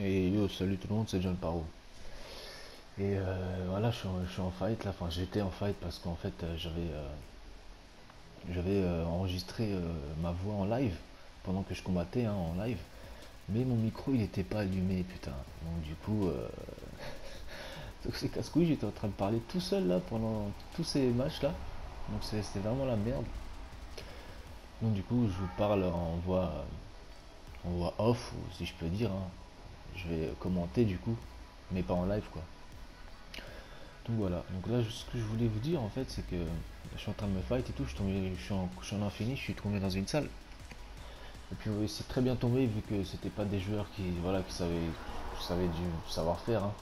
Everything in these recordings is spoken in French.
Et yo, salut tout le monde, c'est John Paro. Et euh, voilà, je suis, en, fight là, enfin j'étais en fight parce qu'en fait euh, j'avais euh, j'avais enregistré ma voix en live pendant que je combattais hein, en live. Mais mon micro il n'était pas allumé putain. Donc du coup c'est casse-couille, j'étais en train de parler tout seul là pendant tous ces matchs là. Donc c'était vraiment la merde. Donc du coup je vous parle en voix en voix off, si je peux dire. Hein je vais commenter du coup, mais pas en live quoi. Donc voilà, donc là ce que je voulais vous dire en fait c'est que je suis en train de me fight et tout, je suis, tombé, en, je en infini, je suis tombé dans une salle. Et puis c'est très bien tombé vu que c'était pas des joueurs qui voilà qui savaient, savaient du savoir-faire. Hein.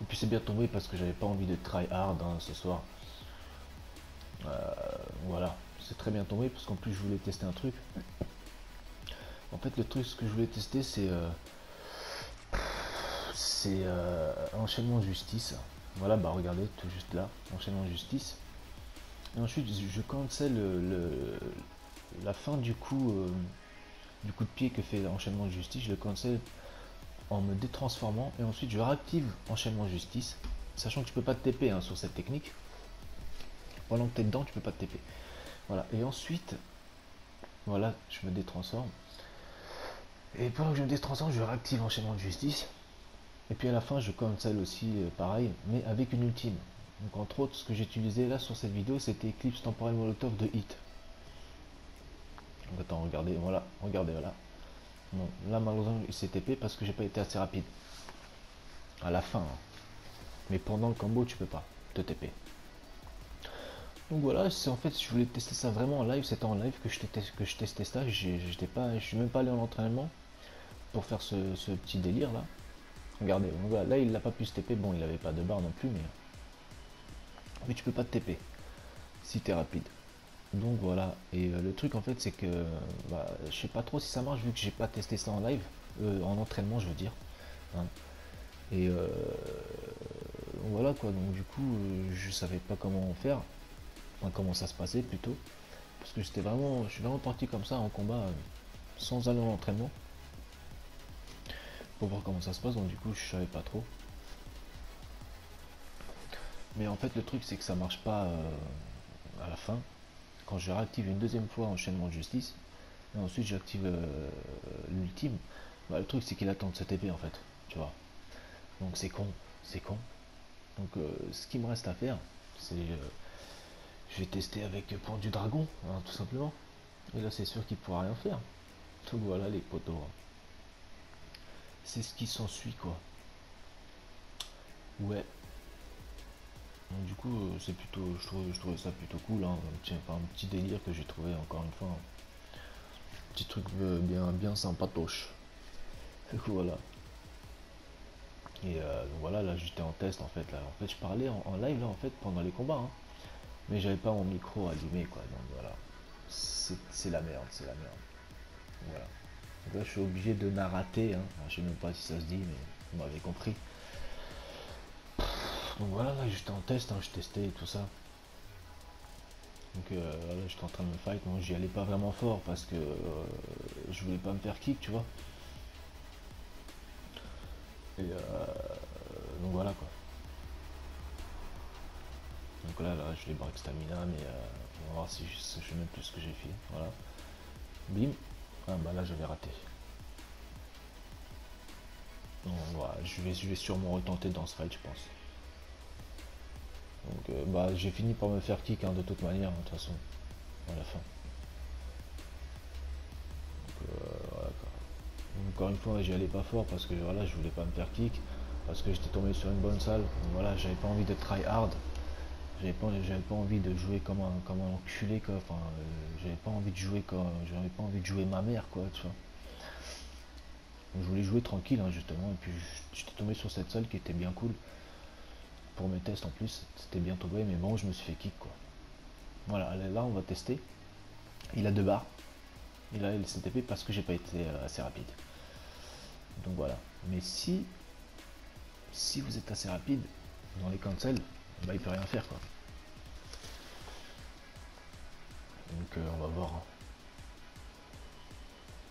Et puis c'est bien tombé parce que j'avais pas envie de try hard hein, ce soir. Euh, voilà, c'est très bien tombé parce qu'en plus je voulais tester un truc. En fait le truc ce que je voulais tester c'est euh, c'est euh, enchaînement justice. Voilà, bah regardez, tout juste là, enchaînement justice. Et ensuite, je cancel le, la fin du coup, euh, du coup de pied que fait enchaînement justice. Je le cancel en me détransformant et ensuite je réactive enchaînement justice, sachant que tu peux pas te TP hein, sur cette technique. Pendant que tu es dedans, tu peux pas te TP. Voilà, et ensuite, voilà, je me détransforme. Et pendant que je me détransforme, je réactive enchaînement de justice. Et puis à la fin, je cancel aussi euh, pareil, mais avec une ultime. Donc entre autres, ce que j'ai utilisé là sur cette vidéo, c'était Eclipse temporel Molotov de Hit. Donc attends, regardez, voilà, regardez, voilà. Bon, là malheureusement il s'est TP parce que j'ai pas été assez rapide. À la fin. Hein. Mais pendant le combo, tu peux pas te TP. Donc voilà, c'est en fait, je voulais tester ça vraiment en live, c'était en live que je, testais ça, je suis même pas allé en entraînement pour faire ce petit délire là. Regardez, là il n'a pas pu se TP, bon il n'avait pas de barre non plus, mais... Mais tu peux pas te TP si tu es rapide. Donc voilà, et euh, le truc en fait c'est que bah, je sais pas trop si ça marche vu que j'ai pas testé ça en live, euh, en entraînement je veux dire. Hein. Et euh, voilà quoi, donc du coup je savais pas comment faire, enfin comment ça se passait plutôt. Parce que j'étais vraiment, je suis vraiment parti comme ça en combat sans aller en entraînement voir comment ça se passe, donc du coup je savais pas trop. Mais en fait le truc c'est que ça marche pas euh, à la fin. Quand je réactive une deuxième fois enchaînement de justice, et ensuite j'active euh, l'ultime, bah, le truc c'est qu'il attend de cette épée en fait, tu vois. Donc c'est con, c'est con. Donc euh, ce qui me reste à faire, c'est je vais tester avec pour du dragon, hein, tout simplement. Et là c'est sûr qu'il pourra rien faire. Donc voilà les poteaux. Hein c'est ce qui s'ensuit quoi. Ouais. Du coup, euh, c'est plutôt, je trouvais, je ça plutôt cool, hein. un, petit, délire que j'ai trouvé encore une fois. Petit truc euh, bien, bien sympatoche. voilà. Et euh, voilà, là j'étais en test en fait. Là, en fait, je parlais en, live en fait pendant les combats, hein. mais j'avais pas mon micro allumé quoi. Donc voilà, c'est la merde, c'est la merde. Voilà là, je suis obligé de narrater. Hein. je sais même pas si ça se dit, mais vous m'avez compris. Donc voilà, là, j'étais en test, hein, je testais tout ça. Donc euh, là, j'étais en train de me fight. Moi, j'y allais pas vraiment fort parce que euh, je voulais pas me faire kick, tu vois. Et euh, donc voilà quoi. Donc là, là, je débarque stamina, mais on va voir si je, sais même plus ce que j'ai fait. Voilà. Bim. Ah bah là j'avais raté. voilà, je vais, je vais sûrement retenter dans ce fight je pense. Donc euh, bah j'ai fini par me faire kick hein, de toute manière de toute façon à la fin. Euh, Encore une fois j'y allais pas fort parce que voilà je voulais pas me faire kick parce que j'étais tombé sur une bonne salle. voilà j'avais pas envie de try hard j'avais pas, pas envie de jouer comme un, comme un enculé quoi. Enfin, euh, j'avais pas envie de jouer comme, j'avais pas envie de jouer ma mère quoi, tu vois. je voulais jouer tranquille hein, justement et puis j'étais tombé sur cette salle qui était bien cool pour mes tests en plus. C'était bien tombé mais bon je me suis fait kick quoi. Voilà, là on va tester. Il a deux barres. Il a le CTP parce que j'ai pas été euh, assez rapide. Donc voilà. Mais si si vous êtes assez rapide dans les cancels, bah il peut rien faire quoi. Donc euh, on va voir.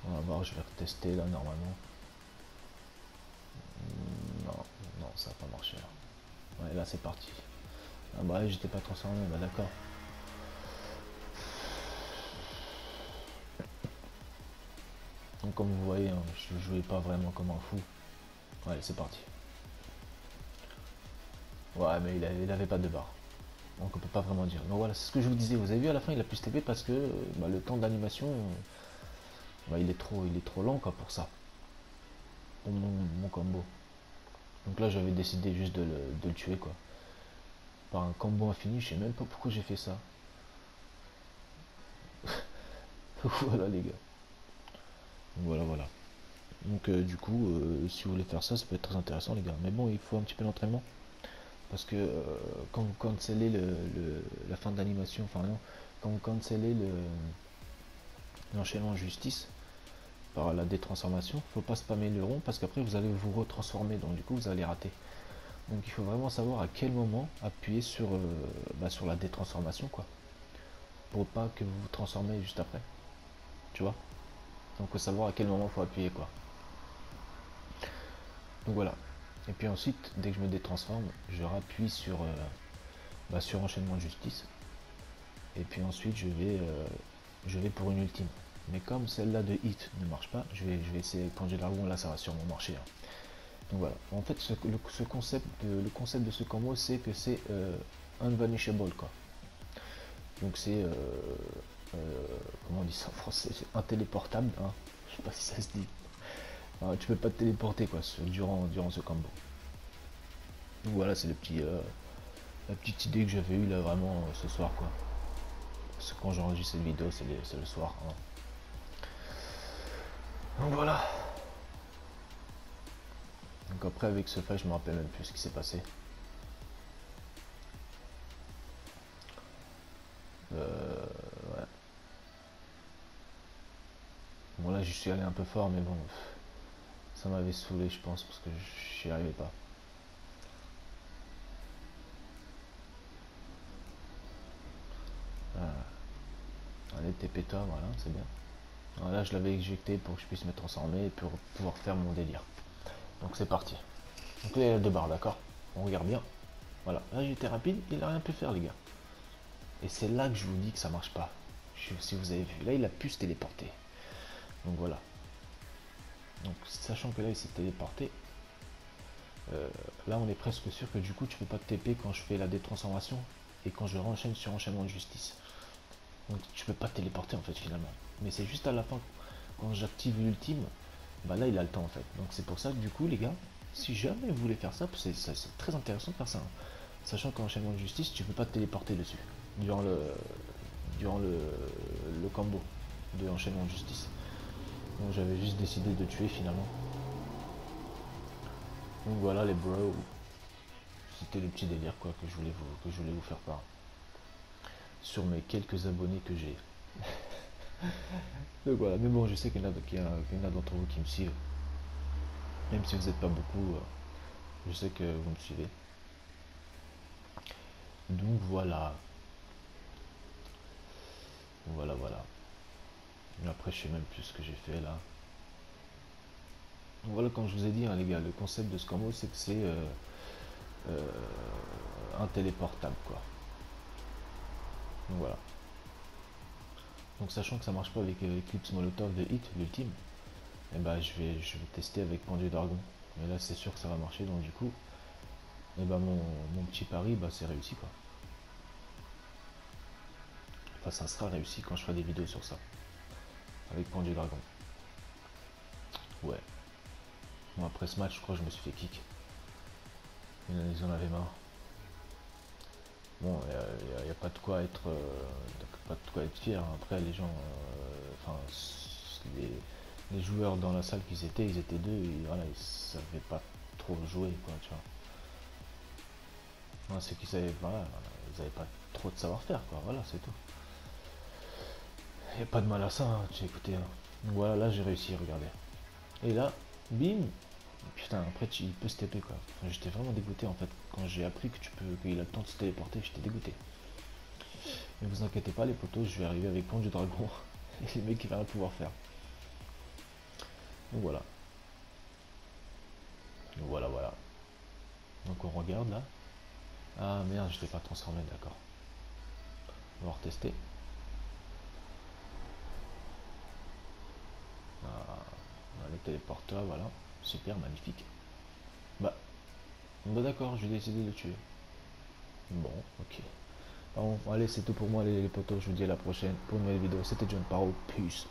On va voir, je vais retester là normalement. ça va pas marcher là. Ouais, là c'est parti. Ah bah j'étais pas transformé, bah d'accord. Donc comme vous voyez, hein, je jouais pas vraiment comme un fou. Ouais, c'est parti. Ouais, mais il avait, pas de barre. Donc on peut pas vraiment dire. Donc voilà, c'est ce que je vous disais. Vous avez vu à la fin, il a plus TP parce que bah, le temps d'animation, bah, il est trop, il est trop lent quoi pour ça. Pour mon, combo. Donc là, j'avais décidé juste de le, tuer quoi. Par un combo infini, je sais même pas pourquoi j'ai fait ça. voilà les gars. Voilà, voilà. Donc euh, du coup, euh, si vous voulez faire ça, ça peut être très intéressant les gars. Mais bon, il faut un petit peu d'entraînement. Parce que euh, quand vous cancellez le, la fin d'animation, enfin non, quand vous cancellez l'enchaînement justice par la détransformation, faut pas spammer le rond parce qu'après vous allez vous retransformer, donc du coup vous allez rater. Donc il faut vraiment savoir à quel moment appuyer sur, bah, sur la détransformation quoi. Pour pas que vous vous transformez juste après. Tu vois? Donc il faut savoir à quel moment il faut appuyer quoi. Donc voilà. Et puis ensuite, dès que je me détransforme, je rappuie sur, euh, bah, sur enchaînement de justice. Et puis ensuite, je vais, euh, je vais pour une ultime. Mais comme celle-là de hit ne marche pas, je vais, je vais essayer j'ai dragon là, ça va sûrement marcher. Hein. Donc voilà. En fait, ce, le, concept de, le concept de ce combo, c'est que c'est euh, unvanishable quoi. Donc c'est comment on dit ça en français? Intéléportable. Hein. Je sais pas si ça se dit tu peux pas te téléporter quoi durant, durant ce combo. Donc voilà, c'est le petit, euh, la petite idée que j'avais eu là vraiment euh, ce soir quoi. Parce que quand j'enregistre cette vidéo, c'est le, soir. Hein. Donc voilà. Donc après avec ce fait, je me rappelle même plus ce qui s'est passé. Euh, ouais. Bon là, je suis allé un peu fort, mais bon. Ça m'avait saoulé, je pense, parce que je n'y arrivais pas. Allez, TP-toi, voilà, c'est bien. Voilà, je l'avais éjecté pour que je puisse me transformer et pour pouvoir faire mon délire. Donc c'est parti. Donc là, il y a deux barres, d'accord? On regarde bien. Voilà, là j'étais rapide, il a rien pu faire, les gars. Et c'est là que je vous dis que ça marche pas. si vous avez vu, là il a pu se téléporter. Donc voilà. Donc sachant que là il s'est téléporté, euh, là on est presque sûr que du coup tu peux pas te TP quand je fais la détransformation et quand je renchaîne sur enchaînement de justice. Donc tu peux pas te téléporter en fait finalement. Mais c'est juste à la fin quand j'active l'ultime, bah là il a le temps en fait. Donc c'est pour ça que du coup les gars, si jamais vous voulez faire ça, c'est très intéressant de faire ça. Hein. Sachant qu'en enchaînement de justice, tu peux pas te téléporter dessus durant le durant le, le combo de enchaînement de justice j'avais juste décidé de tuer finalement. Donc voilà les bros. C'était le petit délire quoi que je voulais vous, que je voulais vous faire part. Sur mes quelques abonnés que j'ai. Donc voilà, mais bon je sais qu'il y en a, d'entre vous qui me suivent. Même si vous n'êtes pas beaucoup, euh, je sais que vous me suivez. Donc. Voilà, voilà. Après, je sais même plus ce que j'ai fait là. voilà, comme je vous ai dit, hein, les gars, le concept de combo, c'est que c'est euh, euh, un téléportable, quoi. Donc voilà. Donc sachant que ça marche pas avec euh, Eclipse Molotov de Hit, l'ultime, et eh ben, je, vais, je vais tester avec Pendu Dragon. Mais là, c'est sûr que ça va marcher, donc du coup, et eh ben, mon, mon petit pari, bah, c'est réussi, quoi. Enfin, ça sera réussi quand je ferai des vidéos sur ça avec du Dragon. Ouais. Après ce match, je crois que je me suis fait kick. Ils en avaient marre. Bon, il n'y a, pas de quoi être euh, pas de quoi être fier. Après, les gens, euh, enfin, les, joueurs dans la salle qu'ils étaient, ils étaient deux voilà, ils savaient pas trop jouer, quoi, tu vois. c'est qu'ils savaient, voilà, ils avaient pas trop de savoir-faire, quoi, voilà, c'est tout. Il a pas de mal à ça, hein, tu écouté. Hein. voilà, là j'ai réussi, regardez. Et là, bim Putain, après tu, il peut se TP quoi. j'étais vraiment dégoûté en fait. Quand j'ai appris que tu peux qu'il a le temps de se téléporter, j'étais dégoûté. Mais vous inquiétez pas les potos, je vais arriver avec Pont du Dragon. et les mecs qui vont rien pouvoir faire. Donc voilà. Voilà, voilà. Donc on regarde là. Ah merde, je l'ai pas transformé, d'accord. On va retester. Ah, téléporter, voilà. Super, magnifique. Bah, bah d'accord, je vais décider de le tuer. Bon, ok. Bon, allez, c'est tout pour moi les, les potos. Je vous dis à la prochaine pour une nouvelle vidéo. C'était John Paro. Peace.